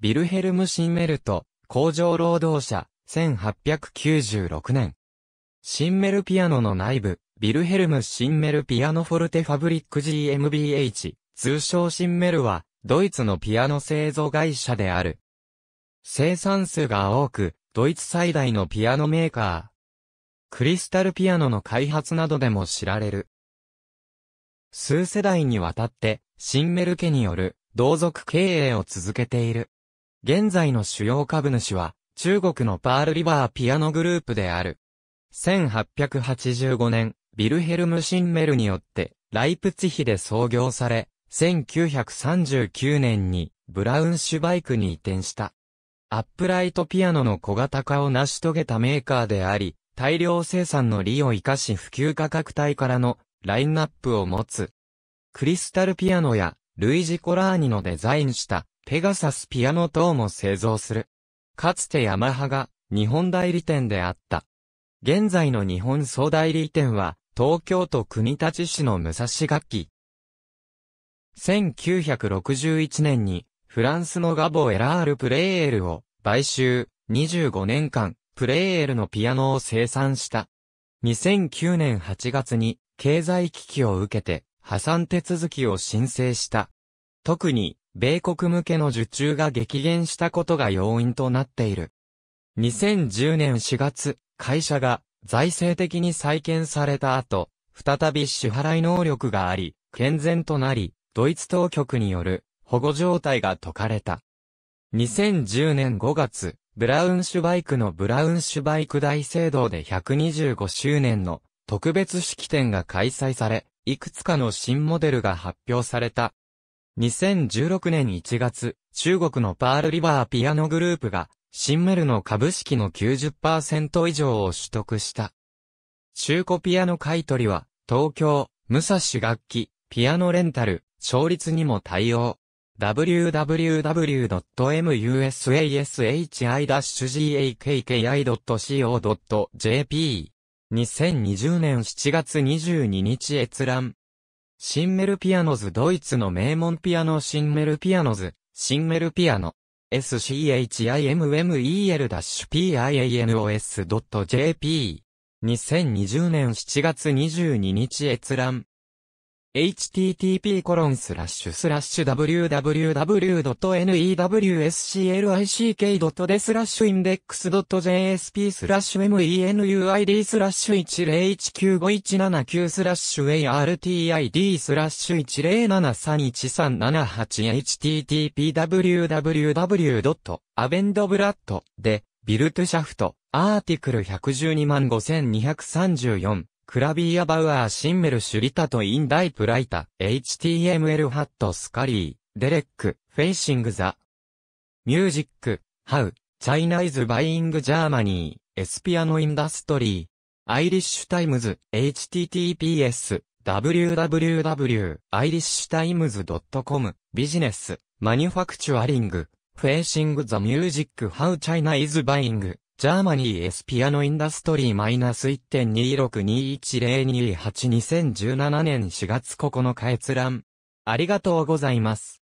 ビルヘルム・シンメルと、工場労働者、1896年。シンメルピアノの内部、 Wilhelm Schimmel Pianofortefabrik GmbH、通称シンメルは、ドイツのピアノ製造会社である。生産数が多く、ドイツ最大のピアノメーカー。クリスタルピアノの開発などでも知られる。数世代にわたって、シンメル家による、同族経営を続けている。現在の主要株主は、中国のパールリバーピアノグループである。1885年、ビルヘルム・シンメルによって、ライプツヒで創業され、1939年に、ブラウンシュバイクに移転した。アップライトピアノの小型化を成し遂げたメーカーであり、大量生産の利を活かし普及価格帯からのラインナップを持つ。クリスタルピアノやルイジ・コラーニのデザインしたペガサスピアノ等も製造する。かつてヤマハが日本代理店であった。現在の日本総代理店は東京都国立市の武蔵楽器。1961年にフランスのガボ・エラール・プレーエルを買収、25年間プレーエルのピアノを生産した。2009年8月に経済危機を受けて破産手続きを申請した。特に、米国向けの受注が激減したことが要因となっている。2010年4月、会社が財政的に再建された後、再び支払い能力があり、健全となり、ドイツ当局による保護状態が解かれた。2010年5月、ブラウンシュバイクのブラウンシュバイク大聖堂で125周年の特別式典が開催され、いくつかの新モデルが発表された。2016年1月、中国のパールリバーピアノグループが、シンメルの株式の90%以上を取得した。中古ピアノ買取は、東京、武蔵楽器、ピアノレンタル、勝率にも対応。www.musashi-gakki.co.jp 2020年7月22日閲覧。Schimmel Pianos ドイツの名門ピアノ Schimmel Pianos、シンメルピアノ。SCHIMMEL-PIANOS.jp 2020年7月22日閲覧。Http colon slash slash www.newsclick.de slash index .jsp slash menuid slash 1019517スラッシュ artid スラッシュ107313778 http www.abendblatt でビルトシャフトアーティクル1125234クラビーアバウアーシンメルシュリタとインダイプライタ、HTML ハットスカリー、デレック、フェイシングザ。ミュージック、ハウ、チャイナイズバイイングジャーマニー、エスピアノインダストリー。Irish Times、https、www.irishtimes.com、 business、manufacturing、facing the music how China is buying。Germany's piano industry -1.26210282017 年4月9日閲覧。ありがとうございます。